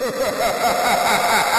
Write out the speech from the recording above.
Ha ha ha ha ha ha!